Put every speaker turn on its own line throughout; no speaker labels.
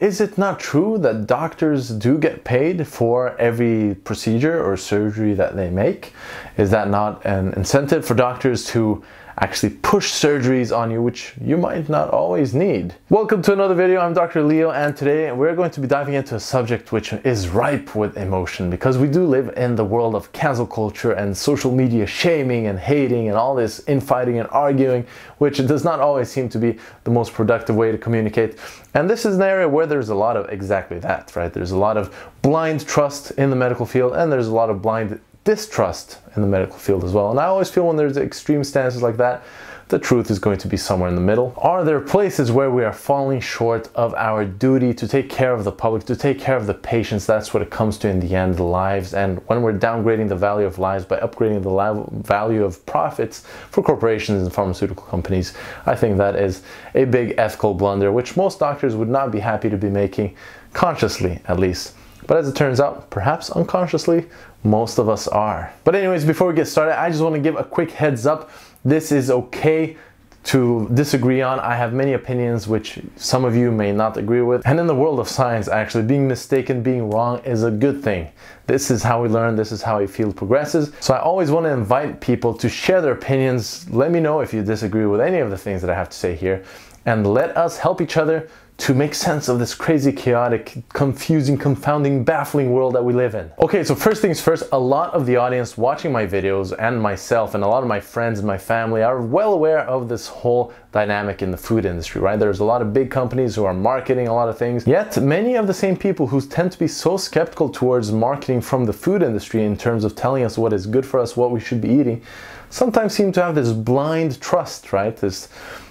Is it not true that doctors do get paid for every procedure or surgery that they make? Is that not an incentive for doctors to actually push surgeries on you, which you might not always need. Welcome to another video. I'm Dr. Leo, and today we're going to be diving into a subject which is ripe with emotion because we do live in the world of cancel culture and social media shaming and hating and all this infighting and arguing, which does not always seem to be the most productive way to communicate. And this is an area where there's a lot of exactly that, right? There's a lot of blind trust in the medical field and there's a lot of blind distrust in the medical field as well. And I always feel when there's extreme stances like that, the truth is going to be somewhere in the middle. Are there places where we are falling short of our duty to take care of the public, to take care of the patients? That's what it comes to in the end, lives. And when we're downgrading the value of lives by upgrading the value of profits for corporations and pharmaceutical companies, I think that is a big ethical blunder, which most doctors would not be happy to be making, consciously at least. But as it turns out, perhaps unconsciously, most of us are. But anyways, before we get started, I just want to give a quick heads up. This is okay to disagree on. I have many opinions which some of you may not agree with. And in the world of science, actually, being mistaken, being wrong is a good thing. This is how we learn, this is how a field progresses. So I always want to invite people to share their opinions. Let me know if you disagree with any of the things that I have to say here. And let us help each other to make sense of this crazy, chaotic, confusing, confounding, baffling world that we live in. Okay, so first things first, a lot of the audience watching my videos and myself and a lot of my friends and my family are well aware of this whole dynamic in the food industry, right? There's a lot of big companies who are marketing a lot of things, yet many of the same people who tend to be so skeptical towards marketing from the food industry in terms of telling us what is good for us, what we should be eating, sometimes seem to have this blind trust, right? This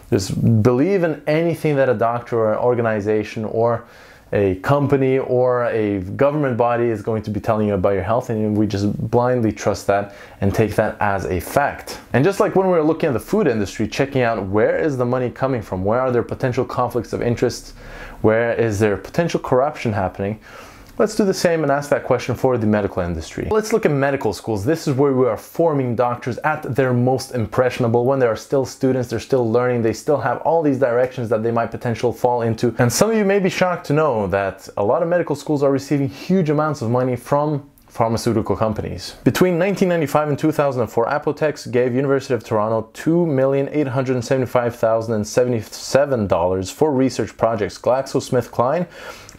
just believe in anything that a doctor or an organization or a company or a government body is going to be telling you about your health and we just blindly trust that and take that as a fact. And just like when we were looking at the food industry, checking out where is the money coming from, where are there potential conflicts of interest, where is there potential corruption happening, Let's do the same and ask that question for the medical industry. Let's look at medical schools. This is where we are forming doctors at their most impressionable when they are still students, they're still learning, they still have all these directions that they might potentially fall into. And some of you may be shocked to know that a lot of medical schools are receiving huge amounts of money from pharmaceutical companies. Between 1995 and 2004, Apotex gave University of Toronto $2,875,077 for research projects. GlaxoSmithKline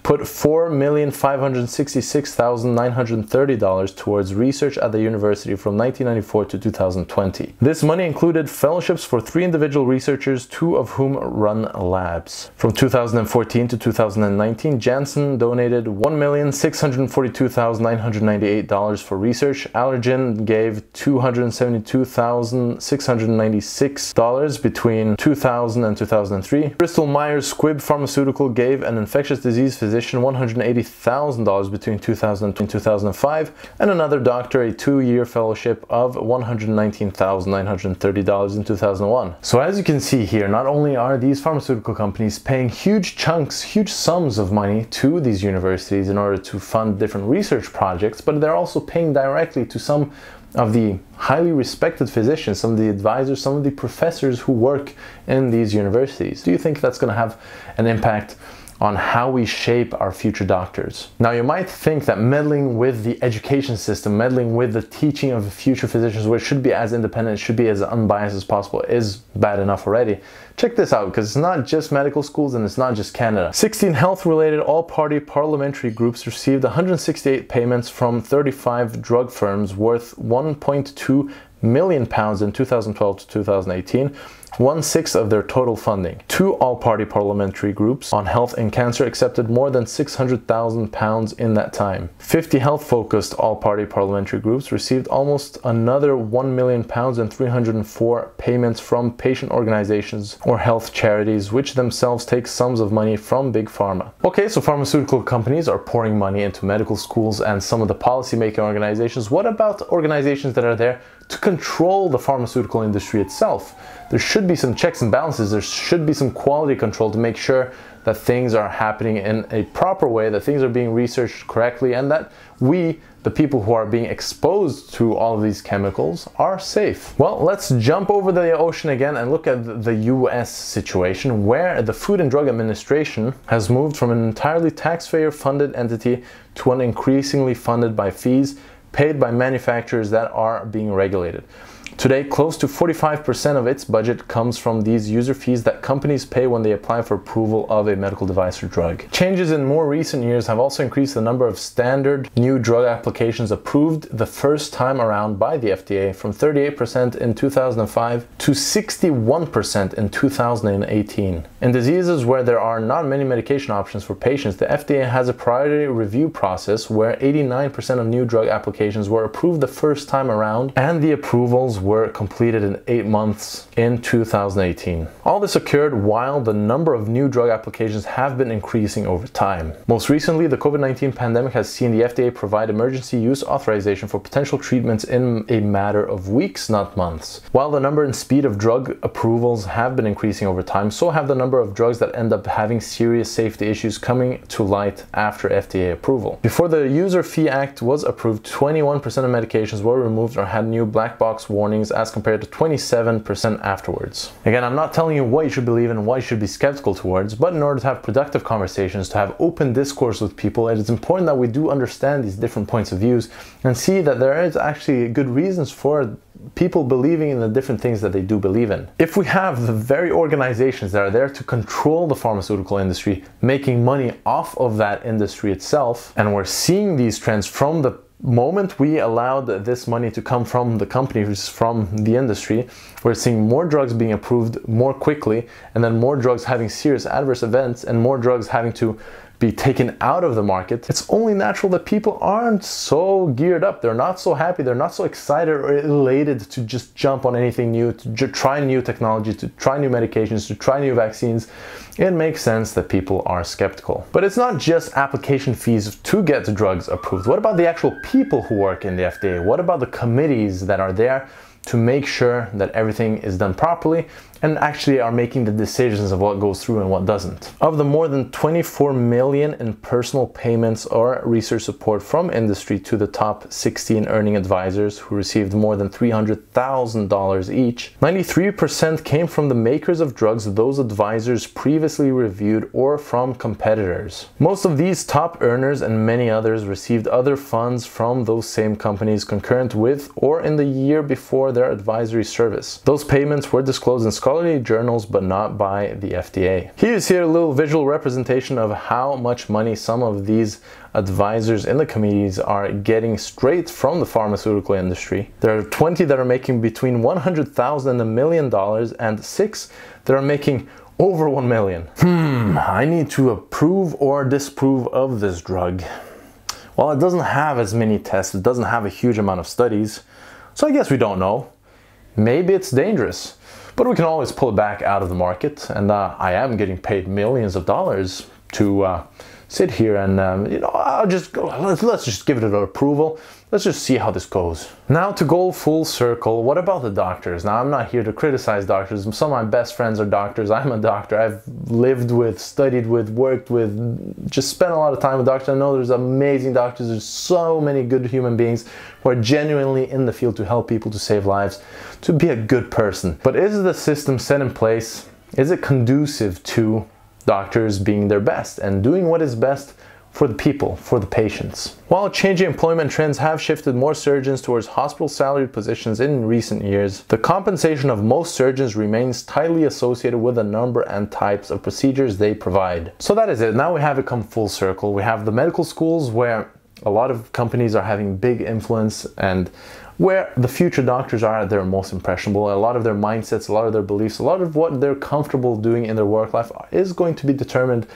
put $4,566,930 towards research at the university from 1994 to 2020. This money included fellowships for three individual researchers, two of whom run labs. From 2014 to 2019, Janssen donated $1,642,998 for research. Allergan gave $272,696 between 2000 and 2003. Bristol Myers Squibb Pharmaceutical gave an infectious disease physician physician $180,000 between 2000 and 2005, and another doctor a two-year fellowship of $119,930 in 2001. So as you can see here, not only are these pharmaceutical companies paying huge chunks, huge sums of money to these universities in order to fund different research projects, but they're also paying directly to some of the highly respected physicians, some of the advisors, some of the professors who work in these universities. Do you think that's going to have an impact on how we shape our future doctors. Now, you might think that meddling with the education system, meddling with the teaching of future physicians, which should be as independent, should be as unbiased as possible, is bad enough already. Check this out, because it's not just medical schools and it's not just Canada. 16 health-related all-party parliamentary groups received 168 payments from 35 drug firms worth 1.2 million pounds in 2012 to 2018 one-sixth of their total funding. Two all-party parliamentary groups on health and cancer accepted more than 600,000 pounds in that time. 50 health-focused all-party parliamentary groups received almost another 1 million pounds and 304 payments from patient organizations or health charities, which themselves take sums of money from big pharma. Okay, so pharmaceutical companies are pouring money into medical schools and some of the policy-making organizations. What about organizations that are there to control the pharmaceutical industry itself. There should be some checks and balances. There should be some quality control to make sure that things are happening in a proper way, that things are being researched correctly, and that we, the people who are being exposed to all of these chemicals, are safe. Well, let's jump over the ocean again and look at the US situation, where the Food and Drug Administration has moved from an entirely taxpayer funded entity to one increasingly funded by fees paid by manufacturers that are being regulated. Today, close to 45% of its budget comes from these user fees that companies pay when they apply for approval of a medical device or drug. Changes in more recent years have also increased the number of standard new drug applications approved the first time around by the FDA from 38% in 2005 to 61% in 2018. In diseases where there are not many medication options for patients, the FDA has a priority review process where 89% of new drug applications were approved the first time around and the approvals were completed in eight months in 2018. All this occurred while the number of new drug applications have been increasing over time. Most recently, the COVID-19 pandemic has seen the FDA provide emergency use authorization for potential treatments in a matter of weeks, not months. While the number and speed of drug approvals have been increasing over time, so have the number of drugs that end up having serious safety issues coming to light after FDA approval. Before the User Fee Act was approved, 21% of medications were removed or had new black box warnings warnings as compared to 27% afterwards. Again, I'm not telling you what you should believe and what you should be skeptical towards, but in order to have productive conversations, to have open discourse with people, it is important that we do understand these different points of views and see that there is actually good reasons for people believing in the different things that they do believe in. If we have the very organizations that are there to control the pharmaceutical industry, making money off of that industry itself, and we're seeing these trends from the moment we allowed this money to come from the companies, from the industry, we're seeing more drugs being approved more quickly, and then more drugs having serious adverse events, and more drugs having to be taken out of the market, it's only natural that people aren't so geared up. They're not so happy. They're not so excited or elated to just jump on anything new, to try new technology, to try new medications, to try new vaccines. It makes sense that people are skeptical. But it's not just application fees to get drugs approved. What about the actual people who work in the FDA? What about the committees that are there to make sure that everything is done properly and actually are making the decisions of what goes through and what doesn't. Of the more than 24 million in personal payments or research support from industry to the top 16 earning advisors who received more than $300,000 each, 93% came from the makers of drugs those advisors previously reviewed or from competitors. Most of these top earners and many others received other funds from those same companies concurrent with or in the year before their advisory service. Those payments were disclosed in scholarly journals but not by the FDA. Here's here a little visual representation of how much money some of these advisors in the committees are getting straight from the pharmaceutical industry. There are 20 that are making between 100,000 and a million dollars and 6 that are making over 1 million. Hmm, I need to approve or disapprove of this drug. Well, it doesn't have as many tests, it doesn't have a huge amount of studies, so I guess we don't know. Maybe it's dangerous, but we can always pull it back out of the market. And uh, I am getting paid millions of dollars to uh, sit here and um, you know I'll just go, let's, let's just give it an approval. Let's just see how this goes. Now to go full circle what about the doctors? Now I'm not here to criticize doctors. Some of my best friends are doctors. I'm a doctor. I've lived with studied with worked with just spent a lot of time with doctors. I know there's amazing doctors. There's so many good human beings who are genuinely in the field to help people to save lives to be a good person. But is the system set in place? Is it conducive to doctors being their best and doing what is best for the people, for the patients. While changing employment trends have shifted more surgeons towards hospital salaried positions in recent years, the compensation of most surgeons remains tightly associated with the number and types of procedures they provide. So that is it. Now we have it come full circle. We have the medical schools where a lot of companies are having big influence and where the future doctors are at their most impressionable. A lot of their mindsets, a lot of their beliefs, a lot of what they're comfortable doing in their work life is going to be determined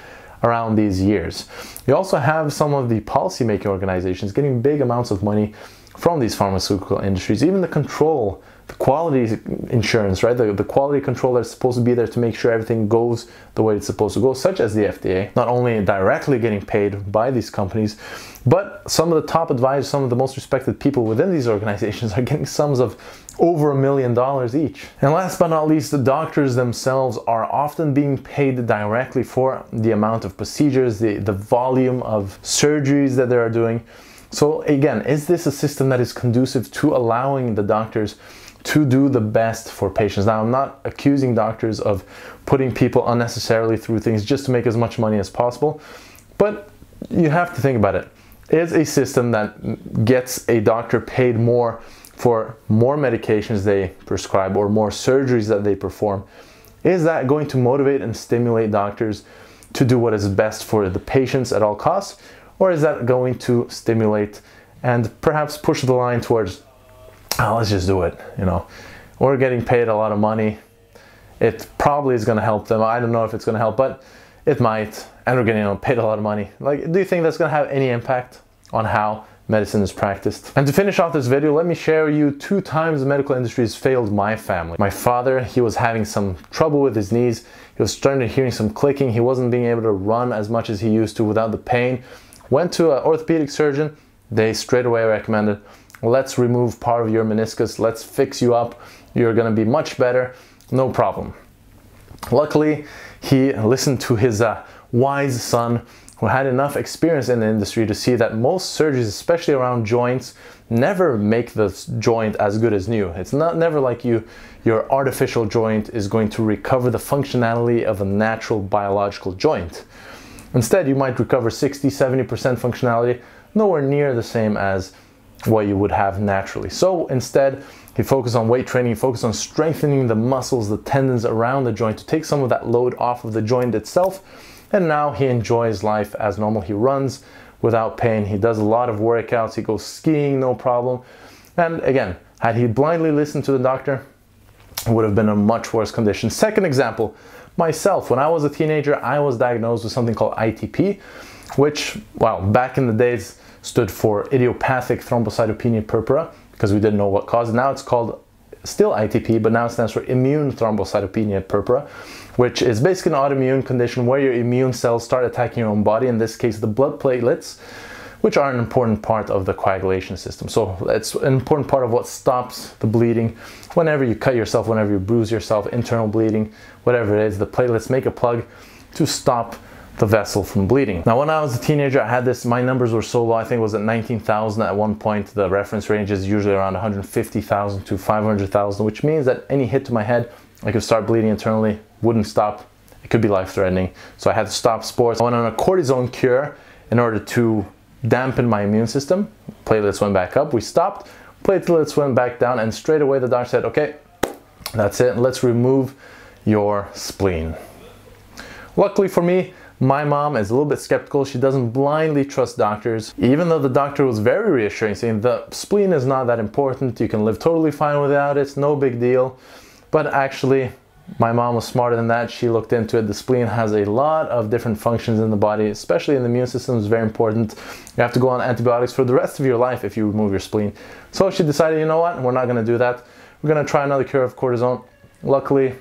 around these years. You also have some of the policymaking organizations getting big amounts of money from these pharmaceutical industries, even the control, the quality insurance, right? The, the quality control that's supposed to be there to make sure everything goes the way it's supposed to go, such as the FDA, not only directly getting paid by these companies, but some of the top advisors, some of the most respected people within these organizations are getting sums of over a million dollars each. And last but not least, the doctors themselves are often being paid directly for the amount of procedures, the, the volume of surgeries that they are doing. So again, is this a system that is conducive to allowing the doctors to do the best for patients? Now, I'm not accusing doctors of putting people unnecessarily through things just to make as much money as possible, but you have to think about it. Is a system that gets a doctor paid more for more medications they prescribe or more surgeries that they perform, is that going to motivate and stimulate doctors to do what is best for the patients at all costs? Or is that going to stimulate and perhaps push the line towards, oh, let's just do it, you know? We're getting paid a lot of money. It probably is going to help them. I don't know if it's going to help, but it might. And we're getting you know, paid a lot of money. Like, do you think that's going to have any impact on how medicine is practiced. And to finish off this video, let me share you two times the medical industry has failed my family. My father, he was having some trouble with his knees. He was starting to hearing some clicking. He wasn't being able to run as much as he used to without the pain. Went to an orthopedic surgeon. They straight away recommended, let's remove part of your meniscus. Let's fix you up. You're gonna be much better. No problem. Luckily, he listened to his uh, wise son who had enough experience in the industry to see that most surgeries, especially around joints, never make the joint as good as new. It's not never like you your artificial joint is going to recover the functionality of a natural biological joint. Instead, you might recover 60, 70% functionality, nowhere near the same as what you would have naturally. So instead, he focused on weight training, he focused on strengthening the muscles, the tendons around the joint to take some of that load off of the joint itself and now he enjoys life as normal. He runs without pain. He does a lot of workouts. He goes skiing, no problem. And again, had he blindly listened to the doctor, it would have been a much worse condition. Second example, myself, when I was a teenager, I was diagnosed with something called ITP, which, well, back in the days stood for idiopathic thrombocytopenia purpura because we didn't know what caused. Now it's called still ITP, but now it stands for immune thrombocytopenia purpura, which is basically an autoimmune condition where your immune cells start attacking your own body, in this case, the blood platelets, which are an important part of the coagulation system. So it's an important part of what stops the bleeding. Whenever you cut yourself, whenever you bruise yourself, internal bleeding, whatever it is, the platelets make a plug to stop the vessel from bleeding. Now, when I was a teenager, I had this, my numbers were so low, I think it was at 19,000 at one point. The reference range is usually around 150,000 to 500,000, which means that any hit to my head, I could start bleeding internally, wouldn't stop. It could be life-threatening. So I had to stop sports. I went on a cortisone cure in order to dampen my immune system. Platelets went back up, we stopped, platelets went back down, and straight away the doctor said, okay, that's it, let's remove your spleen. Luckily for me, my mom is a little bit skeptical. She doesn't blindly trust doctors, even though the doctor was very reassuring, saying the spleen is not that important. You can live totally fine without it. It's no big deal. But actually, my mom was smarter than that. She looked into it. The spleen has a lot of different functions in the body, especially in the immune system. It's very important. You have to go on antibiotics for the rest of your life if you remove your spleen. So she decided, you know what? We're not going to do that. We're going to try another cure of cortisone. Luckily,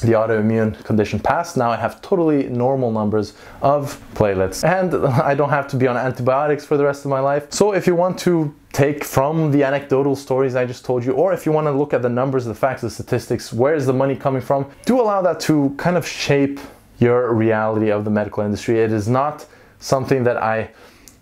the autoimmune condition passed. Now I have totally normal numbers of platelets and I don't have to be on antibiotics for the rest of my life. So if you want to take from the anecdotal stories I just told you, or if you want to look at the numbers, the facts, the statistics, where is the money coming from, do allow that to kind of shape your reality of the medical industry. It is not something that I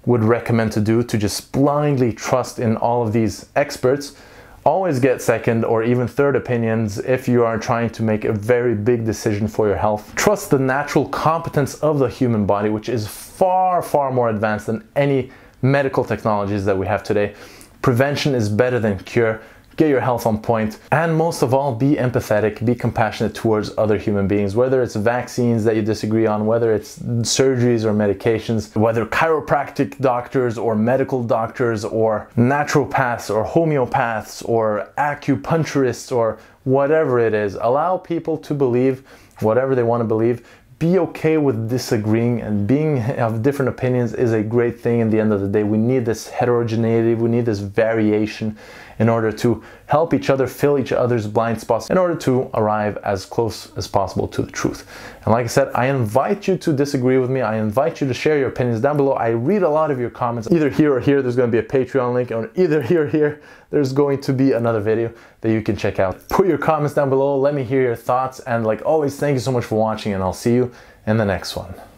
would recommend to do to just blindly trust in all of these experts Always get second or even third opinions if you are trying to make a very big decision for your health. Trust the natural competence of the human body, which is far, far more advanced than any medical technologies that we have today. Prevention is better than cure get your health on point, and most of all, be empathetic, be compassionate towards other human beings, whether it's vaccines that you disagree on, whether it's surgeries or medications, whether chiropractic doctors or medical doctors or naturopaths or homeopaths or acupuncturists or whatever it is. Allow people to believe whatever they want to believe. Be okay with disagreeing and being of different opinions is a great thing in the end of the day. We need this heterogeneity, we need this variation in order to help each other fill each other's blind spots in order to arrive as close as possible to the truth. And like I said, I invite you to disagree with me. I invite you to share your opinions down below. I read a lot of your comments. Either here or here, there's going to be a Patreon link, or either here or here, there's going to be another video that you can check out. Put your comments down below. Let me hear your thoughts. And like always, thank you so much for watching, and I'll see you in the next one.